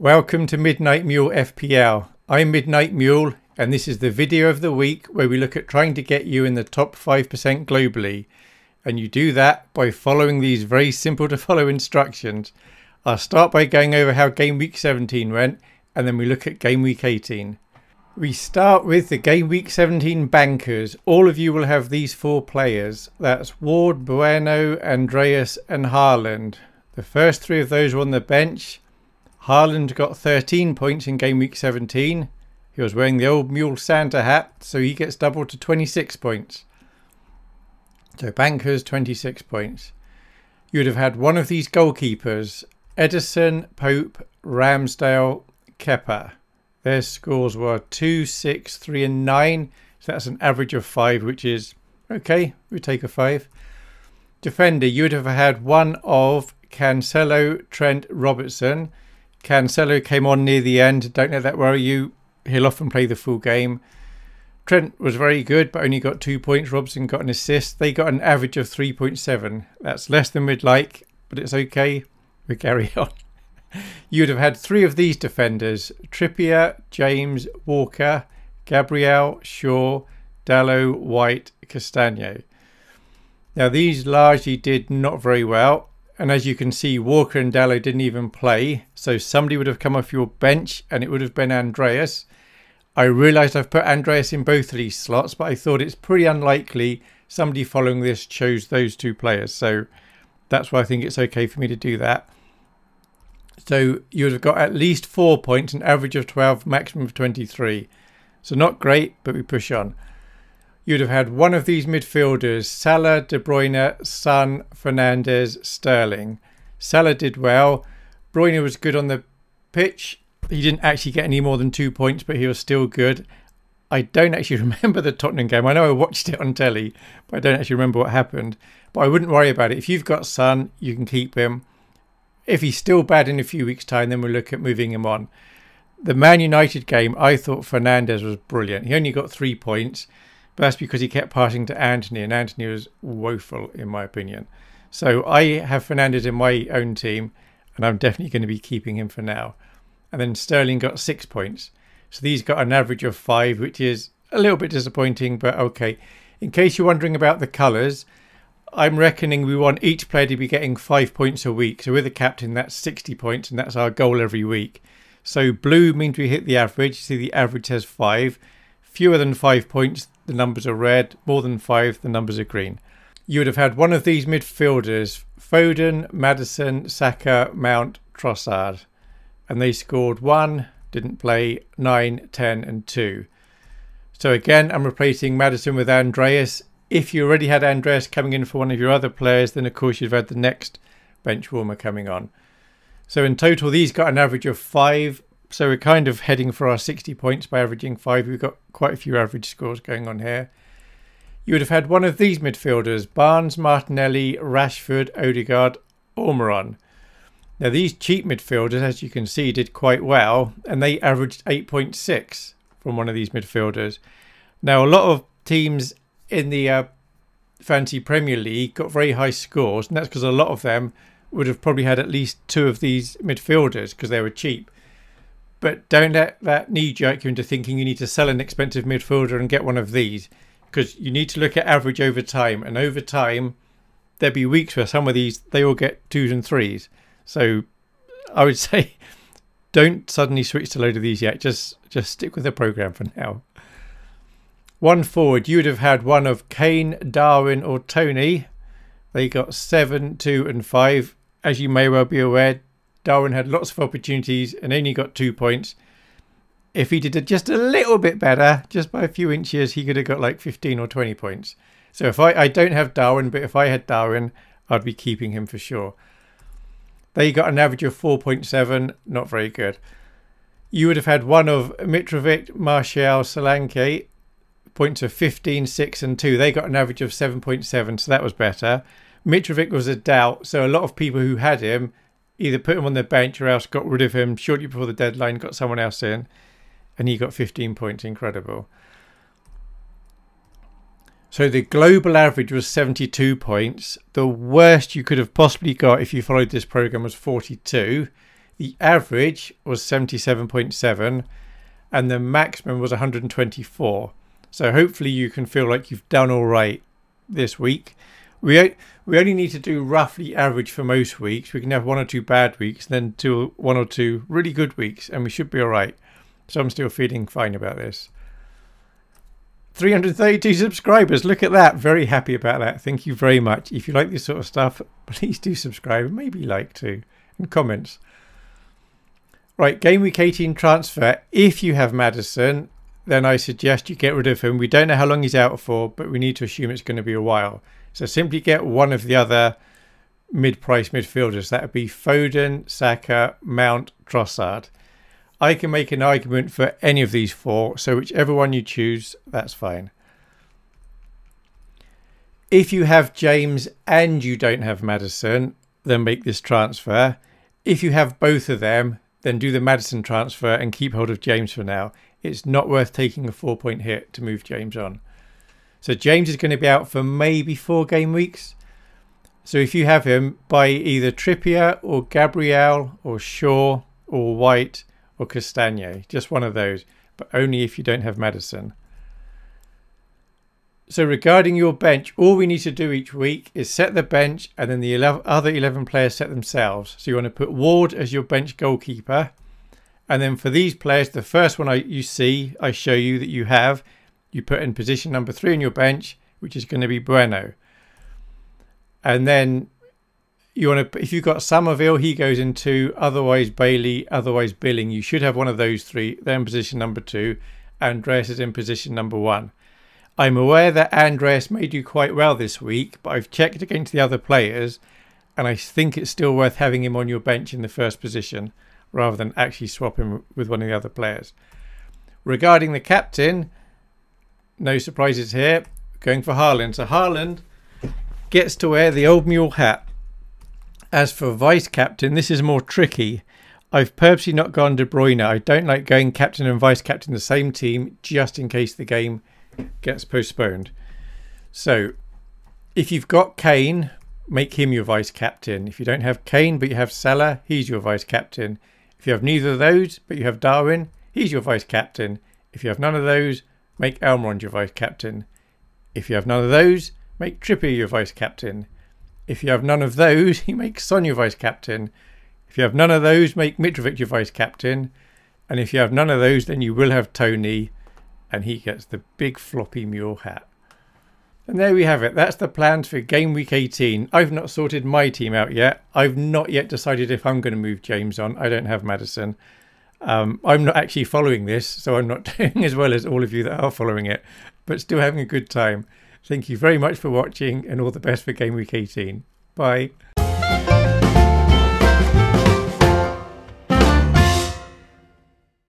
Welcome to Midnight Mule FPL. I'm Midnight Mule and this is the video of the week where we look at trying to get you in the top 5% globally. And you do that by following these very simple to follow instructions. I'll start by going over how game week 17 went and then we look at game week 18. We start with the game week 17 bankers. All of you will have these four players. That's Ward, Bueno, Andreas and Haaland. The first three of those were on the bench. Haaland got 13 points in game week 17. He was wearing the old Mule Santa hat, so he gets doubled to 26 points. So bankers, 26 points. You would have had one of these goalkeepers, Ederson, Pope, Ramsdale, Kepa. Their scores were 2, 6, 3 and 9. So that's an average of 5, which is okay. We take a 5. Defender, you would have had one of Cancelo, Trent, Robertson. Cancelo came on near the end. Don't let that worry you. He'll often play the full game. Trent was very good, but only got two points. Robson got an assist. They got an average of 3.7. That's less than we'd like, but it's okay. We carry on. You would have had three of these defenders Trippier, James, Walker, Gabriel, Shaw, Dalot, White, Castagne. Now, these largely did not very well. And as you can see, Walker and Dalot didn't even play. So somebody would have come off your bench and it would have been Andreas. I realised I've put Andreas in both of these slots, but I thought it's pretty unlikely somebody following this chose those two players. So that's why I think it's okay for me to do that. So you would have got at least four points, an average of 12, maximum of 23. So not great, but we push on you'd have had one of these midfielders Salah, De Bruyne, Son, Fernandez, Sterling. Salah did well. Bruyne was good on the pitch. He didn't actually get any more than two points, but he was still good. I don't actually remember the Tottenham game. I know I watched it on telly, but I don't actually remember what happened. But I wouldn't worry about it. If you've got Son, you can keep him. If he's still bad in a few weeks' time, then we'll look at moving him on. The Man United game, I thought Fernandez was brilliant. He only got three points. That's because he kept passing to Antony, and Antony was woeful, in my opinion. So I have Fernandez in my own team, and I'm definitely going to be keeping him for now. And then Sterling got six points. So these got an average of five, which is a little bit disappointing, but okay. In case you're wondering about the colours, I'm reckoning we want each player to be getting five points a week. So with the captain, that's 60 points, and that's our goal every week. So blue means we hit the average. See, the average has five. Fewer than five points, the numbers are red. More than five, the numbers are green. You would have had one of these midfielders Foden, Maddison, Saka, Mount, Trossard. And they scored one, didn't play, nine, ten, and two. So again, I'm replacing Maddison with Andreas. If you already had Andreas coming in for one of your other players, then of course you've had the next bench warmer coming on. So in total, these got an average of five so we're kind of heading for our 60 points by averaging five. We've got quite a few average scores going on here. You would have had one of these midfielders Barnes, Martinelli, Rashford, Odegaard, Almiron. Now, these cheap midfielders, as you can see, did quite well, and they averaged 8.6 from one of these midfielders. Now, a lot of teams in the uh, Fantasy Premier League got very high scores, and that's because a lot of them would have probably had at least two of these midfielders because they were cheap. But don't let that knee jerk you into thinking you need to sell an expensive midfielder and get one of these because you need to look at average over time. And over time, there'll be weeks where some of these they all get twos and threes. So I would say don't suddenly switch to a load of these yet. Just just stick with the program for now. One forward, you would have had one of Kane, Darwin, or Toney. They got seven, two, and five. As you may well be aware, Darwin had lots of opportunities and only got two points. If he did it just a little bit better, just by a few inches, he could have got like 15 or 20 points. So if I, I don't have Darwin, but if I had Darwin, I'd be keeping him for sure. They got an average of 4.7, not very good. You would have had one of Mitrovic, Martial, Solanke, points of 15, 6 and 2. They got an average of 7.7, so that was better. Mitrovic was a doubt, so a lot of people who had him either put him on the bench or else got rid of him shortly before the deadline, got someone else in, and he got 15 points. Incredible. So the global average was 72 points. The worst you could have possibly got if you followed this program was 42. The average was 77.7 and the maximum was 124. So hopefully you can feel like you've done all right this week. We we only need to do roughly average for most weeks. We can have one or two bad weeks, then two one or two really good weeks, and we should be all right. So I'm still feeling fine about this. 332 subscribers. Look at that. Very happy about that. Thank you very much. If you like this sort of stuff, please do subscribe maybe like too and comments. Right, game week 18 transfer. If you have Maddison, then I suggest you get rid of him. We don't know how long he's out for, but we need to assume it's going to be a while. So simply get one of the other mid-price midfielders. That would be Foden, Saka, Mount, Trossard. I can make an argument for any of these four, so whichever one you choose, that's fine. If you have James and you don't have Maddison, then make this transfer. If you have both of them, then do the Maddison transfer and keep hold of James for now. It's not worth taking a four point hit to move James on. So James is going to be out for maybe four game weeks. So if you have him, buy either Trippier or Gabriel or Shaw or White or Castagne. Just one of those, but only if you don't have Maddison. So regarding your bench, all we need to do each week is set the bench and then the 11, other 11 players set themselves. So you want to put Ward as your bench goalkeeper. And then for these players, the first one I, you see, I show you that you have, you put in position number three on your bench, which is going to be Bueno. And then you want to, if you've got Summerville, he goes into otherwise Bailey, otherwise Billing. You should have one of those three. Then position number two. Andreas is in position number one. I'm aware that Andreas may do quite well this week, but I've checked against the other players and I think it's still worth having him on your bench in the first position rather than actually swap him with one of the other players. Regarding the captain, no surprises here. Going for Haaland. So Haaland gets to wear the old mule hat. As for vice captain, this is more tricky. I've purposely not gone De Bruyne. I don't like going captain and vice captain the same team just in case the game gets postponed. So if you've got Kane, make him your vice captain. If you don't have Kane but you have Salah, he's your vice captain. If you have neither of those but you have Darwin, he's your vice captain. If you have none of those, make Almiron your vice captain. If you have none of those, make Trippier your vice captain. If you have none of those, you make Son your vice captain. If you have none of those, make Mitrovic your vice captain. And if you have none of those, then you will have Toney, and he gets the big floppy mule hat. And there we have it. That's the plans for game week 18. I've not sorted my team out yet. I've not yet decided if I'm going to move James on. I don't have Maddison. Um, I'm not actually following this, so I'm not doing as well as all of you that are following it, but still having a good time. Thank you very much for watching and all the best for game week 18. Bye.